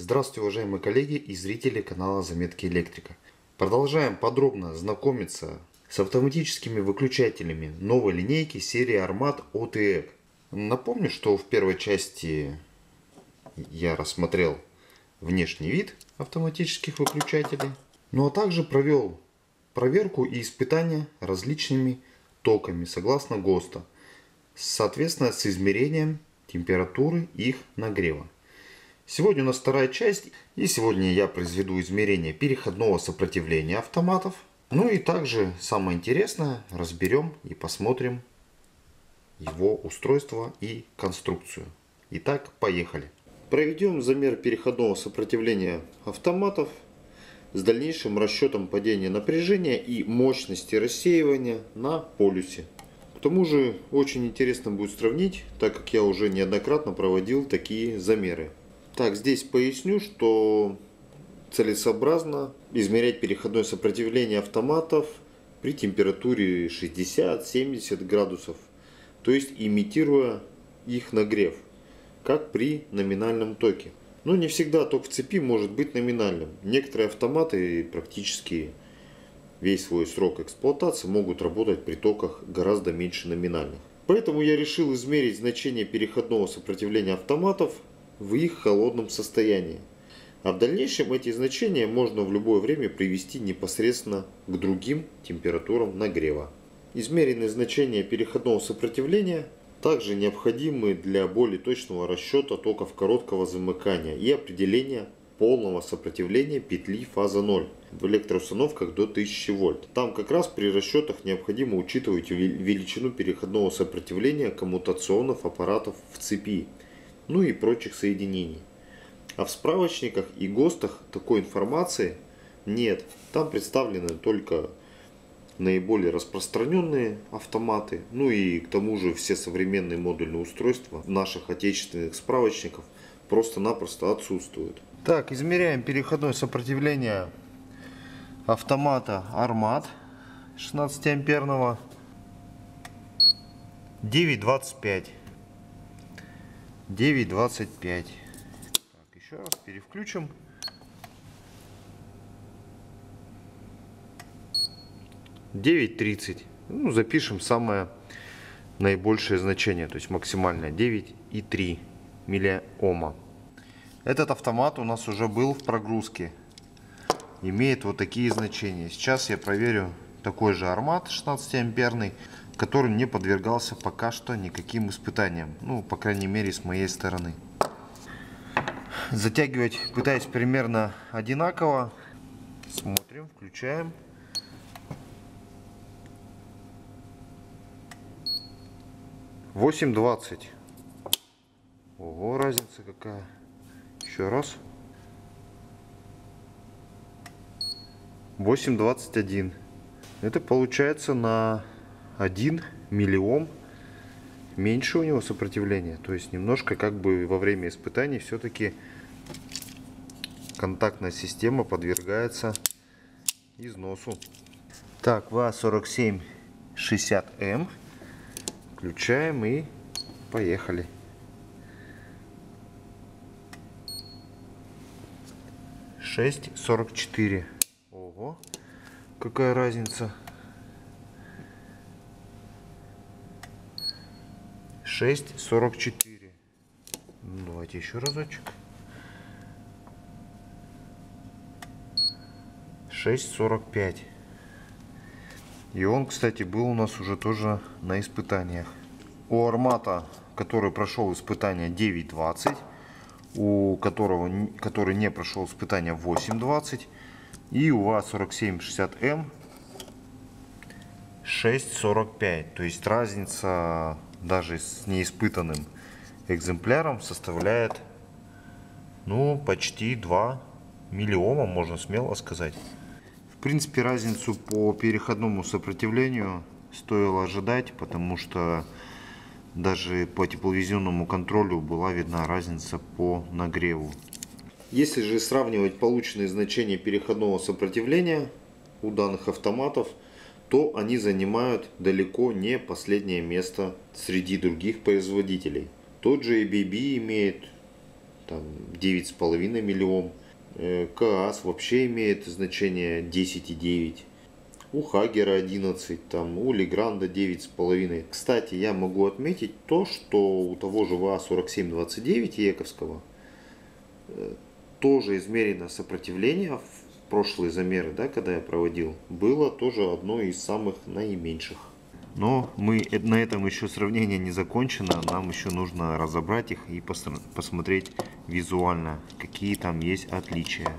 Здравствуйте, уважаемые коллеги и зрители канала Заметки Электрика. Продолжаем подробно знакомиться с автоматическими выключателями новой линейки серии Armat OTEC. Напомню, что в первой части я рассмотрел внешний вид автоматических выключателей, ну а также провел проверку и испытания различными токами согласно ГОСТа, соответственно с измерением температуры их нагрева. Сегодня у нас вторая часть, и сегодня я произведу измерение переходного сопротивления автоматов. Ну и также самое интересное, разберем и посмотрим его устройство и конструкцию. Итак, поехали. Проведем замер переходного сопротивления автоматов с дальнейшим расчетом падения напряжения и мощности рассеивания на полюсе. К тому же очень интересно будет сравнить, так как я уже неоднократно проводил такие замеры. Так, здесь поясню, что целесообразно измерять переходное сопротивление автоматов при температуре 60-70 градусов, то есть имитируя их нагрев, как при номинальном токе. Но не всегда ток в цепи может быть номинальным. Некоторые автоматы практически весь свой срок эксплуатации могут работать при токах гораздо меньше номинальных. Поэтому я решил измерить значение переходного сопротивления автоматов в их холодном состоянии. А в дальнейшем эти значения можно в любое время привести непосредственно к другим температурам нагрева. Измеренные значения переходного сопротивления также необходимы для более точного расчета токов короткого замыкания и определения полного сопротивления петли фаза 0 в электроустановках до 1000 вольт. Там как раз при расчетах необходимо учитывать величину переходного сопротивления коммутационных аппаратов в цепи ну и прочих соединений. А в справочниках и ГОСТах такой информации нет. Там представлены только наиболее распространенные автоматы, ну и к тому же все современные модульные устройства наших отечественных справочников просто-напросто отсутствуют. Так, измеряем переходное сопротивление автомата Armat 16 амперного 9.25 9.25. Так, еще раз перевключим. Девять тридцать. Ну, запишем самое наибольшее значение, то есть максимальное 9,3 миллиома. Этот автомат у нас уже был в прогрузке. Имеет вот такие значения. Сейчас я проверю такой же армат 16 амперный который не подвергался пока что никаким испытаниям. Ну, по крайней мере, с моей стороны. Затягивать пытаюсь примерно одинаково. Смотрим, включаем. Восемь двадцать. Ого, разница какая. Еще раз. Восемь двадцать один. Это получается на 1 миллиом меньше у него сопротивление. То есть немножко как бы во время испытаний все-таки контактная система подвергается износу. Так, ВА-4760М. Включаем и поехали. Шесть сорок четыре. Ого, какая разница. 6,44. Давайте еще разочек. 6,45. И он, кстати, был у нас уже тоже на испытаниях. У Армата, который прошел испытание 9.20, у которого, который не прошел испытание 8.20, и у ВАЗ-4760М 6.45. То есть разница даже с неиспытанным экземпляром составляет ну почти 2 миллиома, можно смело сказать. В принципе разницу по переходному сопротивлению стоило ожидать, потому что даже по тепловизионному контролю была видна разница по нагреву. Если же сравнивать полученные значения переходного сопротивления у данных автоматов, то они занимают далеко не последнее место среди других производителей. Тот же ABB имеет там 9,5 миллиом. Э, КАС вообще имеет значение 10,9. У Хагера 11, там, у Легранда 9,5. Кстати, я могу отметить то, что у того же ВА-4729 Ековского э, тоже измерено сопротивление прошлые замеры, да, когда я проводил, было тоже одно из самых наименьших. Но мы на этом еще сравнение не закончено. Нам еще нужно разобрать их и посмотреть визуально, какие там есть отличия.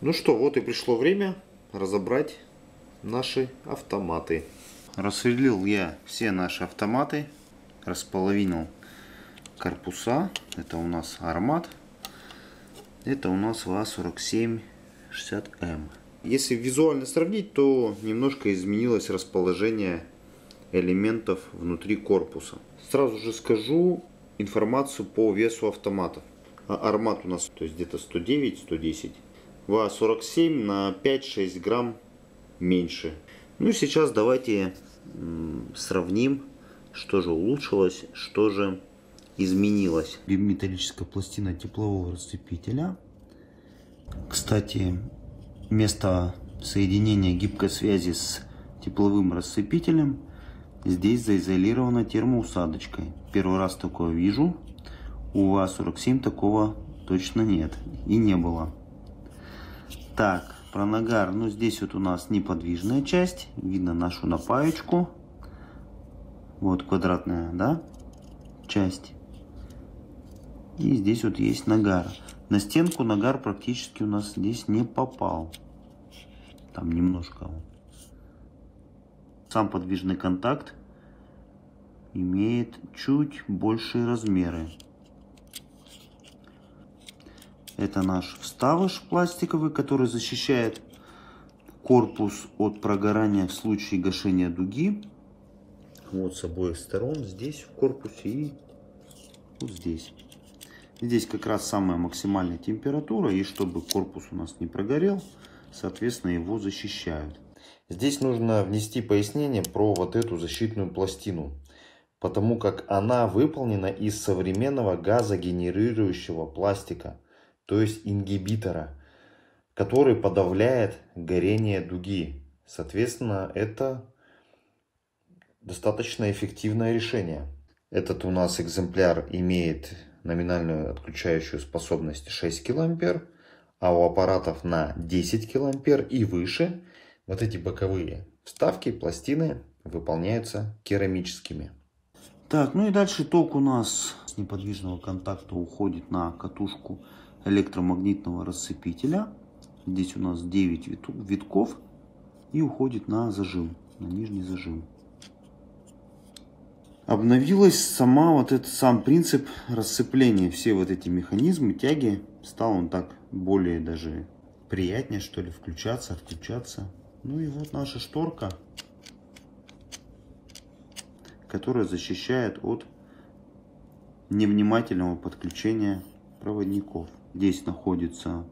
Ну что, вот и пришло время разобрать наши автоматы. Рассверлил я все наши автоматы, располовинил корпуса. Это у нас армат. Это у нас ВА-4760М. Если визуально сравнить, то немножко изменилось расположение элементов внутри корпуса. Сразу же скажу информацию по весу автоматов. А армат у нас то есть где-то 109-110. ВА-47 на 5-6 грамм меньше. Ну и сейчас давайте сравним, что же улучшилось, что же изменилось. Биметаллическая пластина теплового расцепителя. Кстати, место соединения гибкой связи с тепловым расцепителем Здесь заизолировано термоусадочкой. Первый раз такое вижу. У ВА-47 такого точно нет и не было. Так, про нагар. Ну, здесь вот у нас неподвижная часть. Видно нашу напаечку. Вот квадратная, да, часть. И здесь вот есть нагар. На стенку нагар практически у нас здесь не попал. Там немножко сам подвижный контакт имеет чуть большие размеры. Это наш вставыш пластиковый, который защищает корпус от прогорания в случае гашения дуги. Вот с обоих сторон, здесь в корпусе и вот здесь. Здесь как раз самая максимальная температура, и чтобы корпус у нас не прогорел, соответственно его защищают. Здесь нужно внести пояснение про вот эту защитную пластину, потому как она выполнена из современного газогенерирующего пластика, то есть ингибитора, который подавляет горение дуги. Соответственно, это достаточно эффективное решение. Этот у нас экземпляр имеет номинальную отключающую способность 6 килоампер, а у аппаратов на 10 килоампер и выше – вот эти боковые вставки, пластины выполняются керамическими. Так, ну и дальше ток у нас с неподвижного контакта уходит на катушку электромагнитного расцепителя. Здесь у нас 9 витков и уходит на зажим, на нижний зажим. Обновилась сама вот этот сам принцип расцепления. Все вот эти механизмы, тяги, стал он так более даже приятнее что ли включаться, отключаться. Ну и вот наша шторка, которая защищает от невнимательного подключения проводников. Здесь находится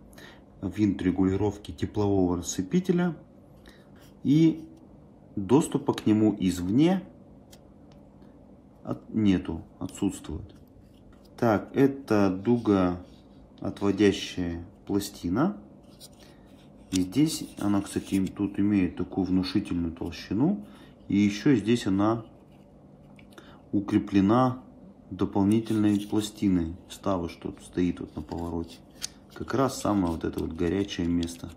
винт регулировки теплового расцепителя и доступа к нему извне от, нету, отсутствует. Так, это дуга отводящая пластина. И здесь она, кстати, тут имеет такую внушительную толщину. И еще здесь она укреплена дополнительной пластиной. Става что-то стоит вот на повороте. Как раз самое вот это вот горячее место.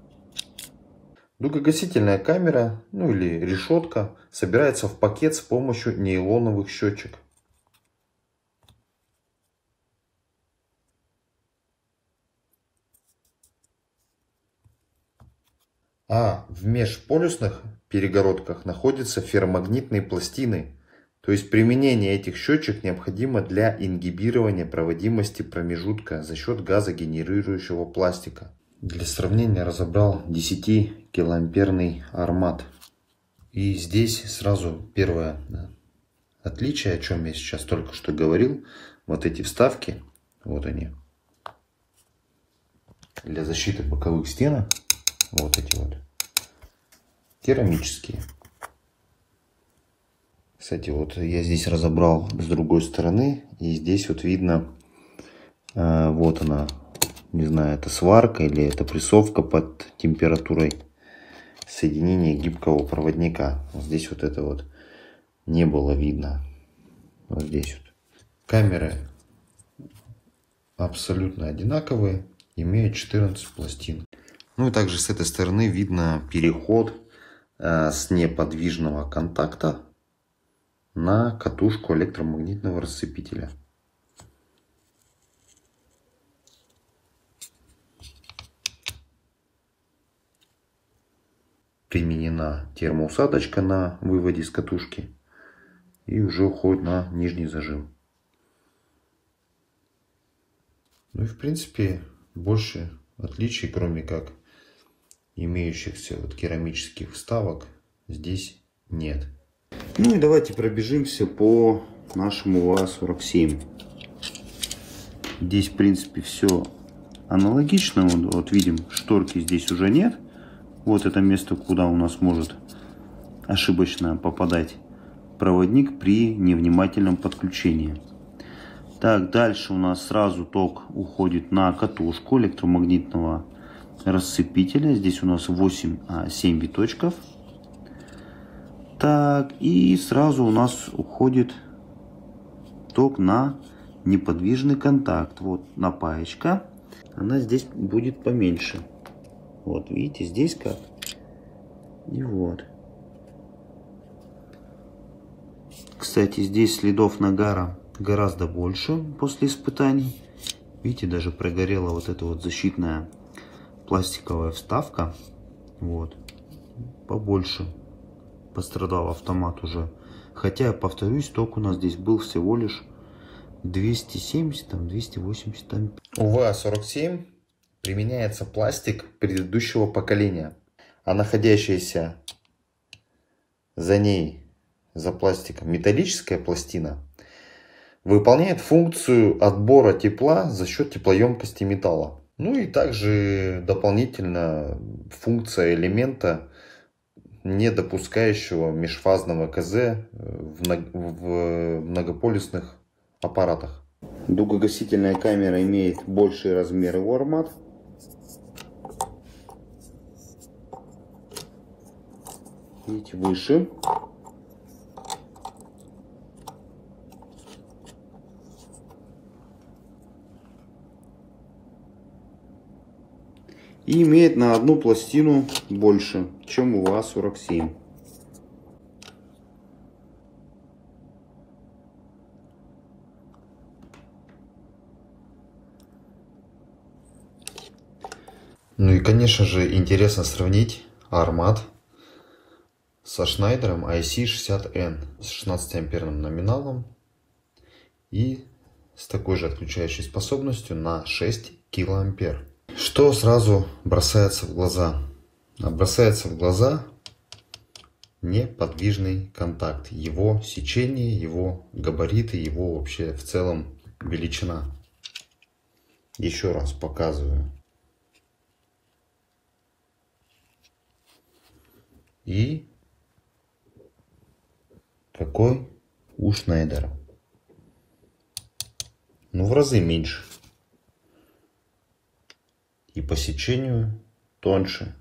Дугогасительная камера, ну или решетка, собирается в пакет с помощью нейлоновых щечек. А в межполюсных перегородках находятся ферромагнитные пластины. То есть применение этих счетчик необходимо для ингибирования проводимости промежутка за счет газогенерирующего пластика. Для сравнения разобрал 10 килоамперный армат. И здесь сразу первое отличие, о чем я сейчас только что говорил. Вот эти вставки, вот они, для защиты боковых стенок. Вот эти вот. Керамические. Кстати, вот я здесь разобрал с другой стороны. И здесь вот видно А, вот она. Не знаю, это сварка или это прессовка под температурой соединения гибкого проводника. Здесь вот это вот не было видно. Вот здесь вот. Камеры абсолютно одинаковые, имеют 14 пластин. Ну и также с этой стороны видно переход э, с неподвижного контакта на катушку электромагнитного рассыпителя. Применена термоусадочка на выводе с катушки и уже уходит на нижний зажим. Ну и в принципе больше отличий, кроме как имеющихся вот керамических вставок, здесь нет. Ну и давайте пробежимся по нашему УАЗ-47. Здесь в принципе все аналогично. Вот, вот видим, шторки здесь уже нет. Вот это место, куда у нас может ошибочно попадать проводник при невнимательном подключении. Так, дальше у нас сразу ток уходит на катушку электромагнитного рассыпителя. Здесь у нас 8, а, 7 виточков. Так, и сразу у нас уходит ток на неподвижный контакт. Вот напаечка. Она здесь будет поменьше. Вот, видите, здесь как. И вот. Кстати, здесь следов нагара гораздо больше после испытаний. Видите, даже прогорела вот эта вот защитная пластиковая вставка. Вот. Побольше пострадал автомат уже. Хотя, повторюсь, ток у нас здесь был всего лишь 270, там 280 там. У ВА-47 применяется пластик предыдущего поколения. А находящаяся за ней, за пластиком, металлическая пластина выполняет функцию отбора тепла за счет теплоемкости металла. Ну и также дополнительно функция элемента, не допускающего межфазного КЗ в многополюсных аппаратах. Дугогасительная камера имеет большие размеры у армат. Видите, выше. и имеет на одну пластину больше, чем у ВА-47. Ну и конечно же интересно сравнить Армат со Шнайдером IC60N с 16 амперным номиналом и с такой же отключающей способностью на 6 килоампер. Что сразу бросается в глаза? А бросается в глаза неподвижный контакт, его сечение, его габариты, его вообще в целом величина. Еще раз показываю. И какой у Шнайдера? Ну, в разы меньше и по сечению тоньше.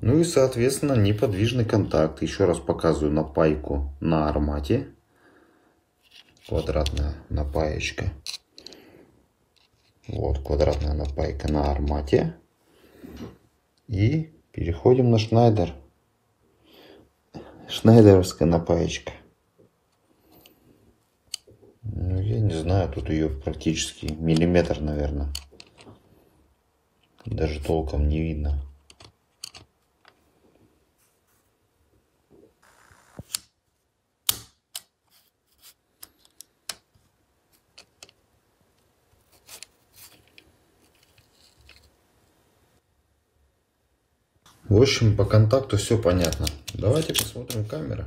Ну и соответственно неподвижный контакт. Еще раз показываю напайку на армате. Квадратная напаечка. Вот квадратная напайка на армате. И переходим на Шнайдер. Шнайдеровская напаечка. Ну, я не знаю, тут ее практически миллиметр, наверное. Даже толком не видно. В общем, по контакту все понятно. Давайте посмотрим камеры.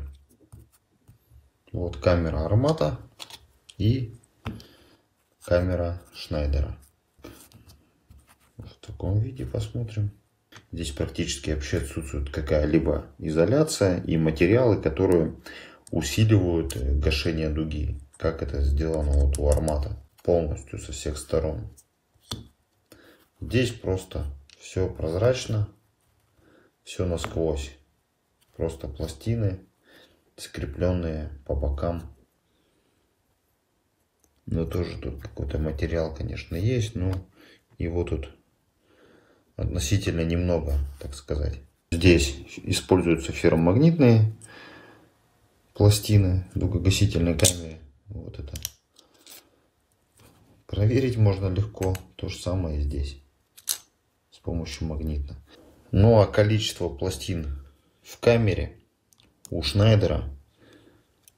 Вот камера Армата и камера Шнайдера в таком виде посмотрим. Здесь практически вообще отсутствует какая-либо изоляция и материалы, которые усиливают гашение дуги, как это сделано вот у армата. полностью со всех сторон. Здесь просто все прозрачно, все насквозь. Просто пластины, скрепленные по бокам. Но тоже тут какой-то материал, конечно, есть, но его тут относительно немного, так сказать. Здесь используются ферромагнитные пластины дугогасительной камеры. Вот это. Проверить можно легко. То же самое здесь. С помощью магнита. Ну а количество пластин в камере у Шнайдера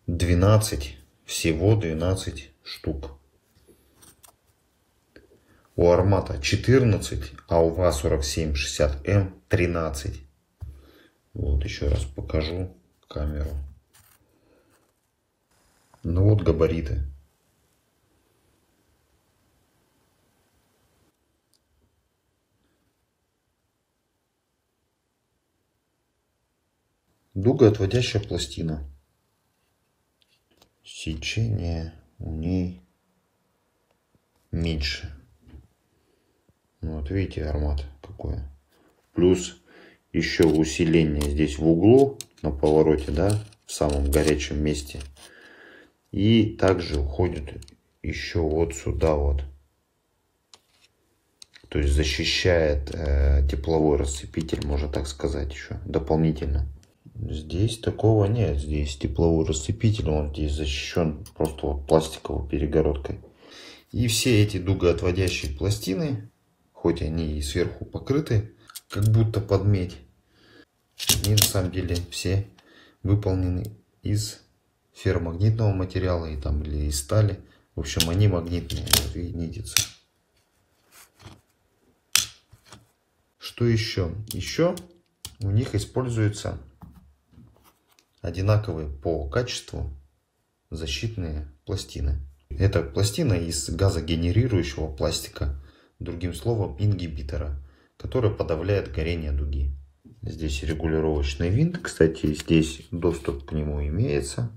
12. Всего 12 штук. У Армата 14, а у ВА-4760М 13. Вот еще раз покажу камеру. Ну вот габариты. Дугоотводящая пластина. Сечение у ней меньше. Ну, вот видите, аромат какой. Плюс еще усиление здесь в углу на повороте, да, в самом горячем месте. И также уходит еще вот сюда вот. То есть защищает э, тепловой расцепитель, можно так сказать, еще дополнительно. Здесь такого нет. Здесь тепловой расцепитель, он здесь защищен просто вот пластиковой перегородкой. И все эти дугоотводящие пластины, хоть они и сверху покрыты, как будто под медь, они на самом деле все выполнены из ферромагнитного материала и там или из стали. В общем, они магнитные, вот видите. Что еще? Еще у них используются одинаковые по качеству защитные пластины. Это пластина из газогенерирующего пластика, другим словом ингибитора, который подавляет горение дуги. Здесь регулировочный винт, кстати, здесь доступ к нему имеется.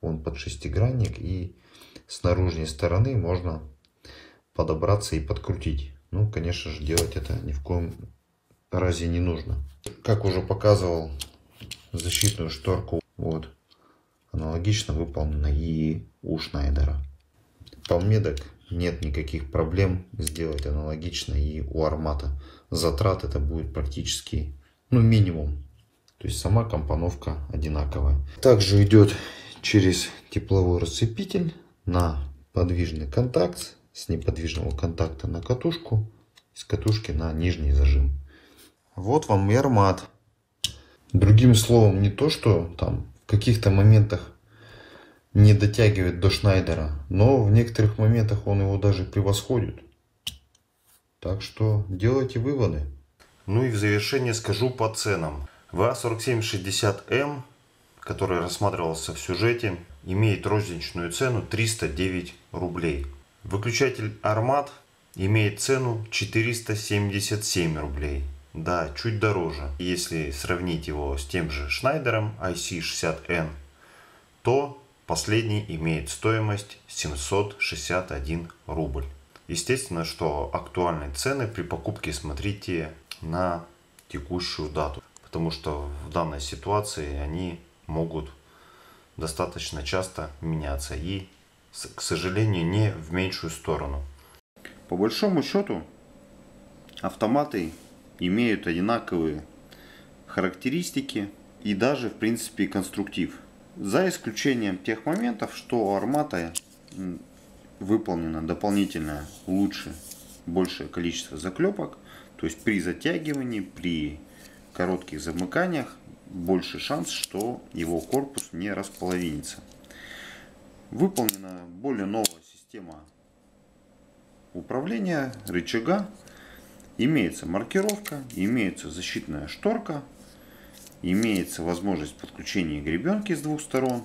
Он под шестигранник и с наружной стороны можно подобраться и подкрутить. Ну, конечно же, делать это ни в коем разе не нужно. Как уже показывал защитную шторку, вот, аналогично выполнена и у Шнайдера. Так нет никаких проблем сделать аналогично и у Армата. Затрат это будет практически, ну, минимум. То есть сама компоновка одинаковая. Также идет через тепловой расцепитель на подвижный контакт с неподвижного контакта на катушку, с катушки на нижний зажим. Вот вам и армат. Другим словом, не то, что там в каких-то моментах не дотягивает до Шнайдера, но в некоторых моментах он его даже превосходит. Так что делайте выводы. Ну и в завершение скажу по ценам. ВА-4760М который рассматривался в сюжете, имеет розничную цену 309 рублей. Выключатель Армат имеет цену 477 рублей. Да, чуть дороже. Если сравнить его с тем же Шнайдером IC60N, то последний имеет стоимость 761 рубль. Естественно, что актуальные цены при покупке смотрите на текущую дату, потому что в данной ситуации они могут достаточно часто меняться и, к сожалению, не в меньшую сторону. По большому счету, автоматы имеют одинаковые характеристики и даже, в принципе, конструктив. За исключением тех моментов, что у Армата выполнено дополнительное лучше, большее количество заклепок. То есть при затягивании, при коротких замыканиях больше шанс, что его корпус не располовинится. Выполнена более новая система управления рычага. Имеется маркировка, имеется защитная шторка, имеется возможность подключения гребенки с двух сторон,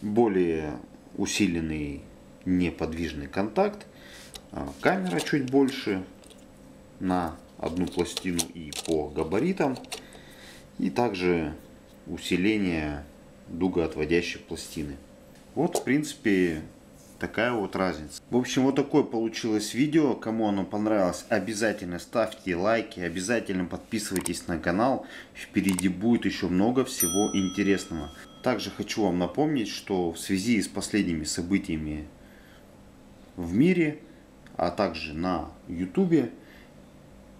более усиленный неподвижный контакт, а, камера чуть больше на одну пластину и по габаритам и также усиление дугоотводящей пластины. Вот, в принципе, такая вот разница. В общем, вот такое получилось видео. Кому оно понравилось, обязательно ставьте лайки, обязательно подписывайтесь на канал. Впереди будет еще много всего интересного. Также хочу вам напомнить, что в связи с последними событиями в мире, а также на YouTube,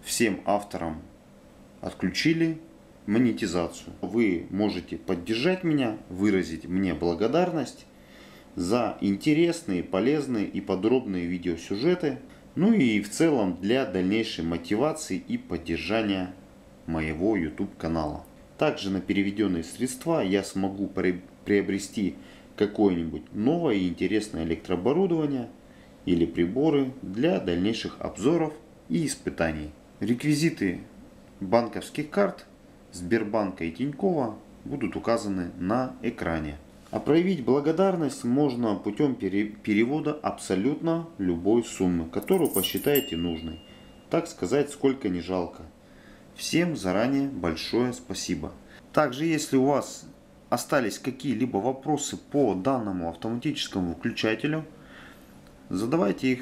всем авторам отключили монетизацию. Вы можете поддержать меня, выразить мне благодарность за интересные, полезные и подробные видеосюжеты, ну и в целом для дальнейшей мотивации и поддержания моего YouTube канала. Также на переведенные средства я смогу приобрести какое-нибудь новое и интересное электрооборудование или приборы для дальнейших обзоров и испытаний. Реквизиты банковских карт Сбербанка и Тинькова будут указаны на экране. А проявить благодарность можно путем перевода абсолютно любой суммы, которую посчитаете нужной. Так сказать, сколько не жалко. Всем заранее большое спасибо. Также, если у вас остались какие-либо вопросы по данному автоматическому выключателю, задавайте их,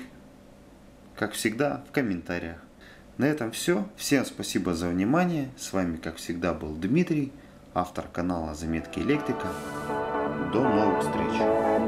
как всегда, в комментариях. На этом все. Всем спасибо за внимание. С вами, как всегда, был Дмитрий, автор канала Заметки Электрика. До новых встреч!